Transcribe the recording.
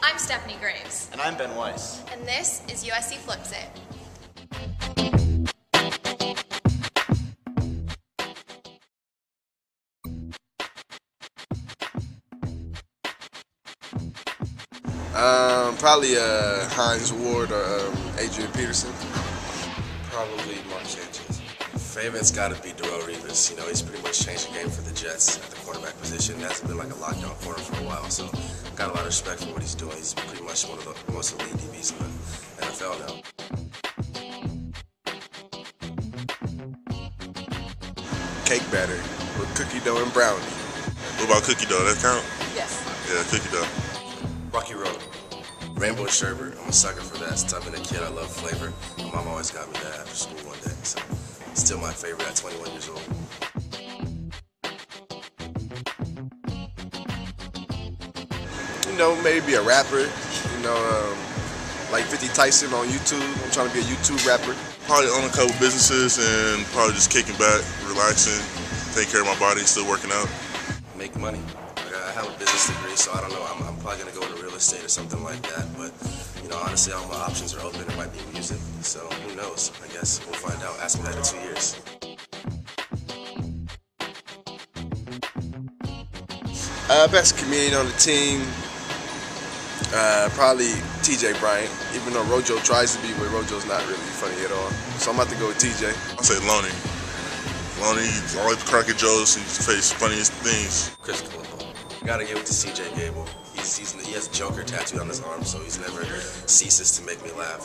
I'm Stephanie Graves, And I'm Ben Weiss. and this is USC Flips It. Um, probably uh, Hines Ward or um, Adrian Peterson. Probably Mark Sanchez. Favorite's got to be Darrelle Revis. You know, he's pretty much changed the game for the Jets at the quarterback position. It hasn't been like a lockdown corner for a while, so got a lot of respect for what he's doing. He's pretty much one of the most elite DBs in the NFL now. Cake batter with cookie dough and brownie. What about cookie dough? That count? Yes. Yeah, cookie dough. Rocky Road. Rainbow sherbet. I'm a sucker for that. Since I've been a kid, I love flavor. My mom always got me that after school one day, so still my favorite at 21 years old. You know, maybe a rapper. You know, um, like 50 Tyson on YouTube. I'm trying to be a YouTube rapper. Probably own a couple businesses and probably just kicking back, relaxing, taking care of my body, still working out. Make money. Like, I have a business degree, so I don't know. I'm, I'm probably gonna go into real estate or something like that. But you know, honestly, all my options are open. It might be music, so who knows? I guess we'll find out. Ask me that in two years. Uh, best comedian on the team, uh, probably TJ Bryant. Even though Rojo tries to be, but Rojo's not really funny at all. So I'm about to go with TJ. I'll say Lonnie. Loney, always cracking jokes, he face funniest things. Chris Colombo. Gotta give it to CJ Gable. He's, he's, he has Joker tattooed on his arm, so he's never ceases to make me laugh.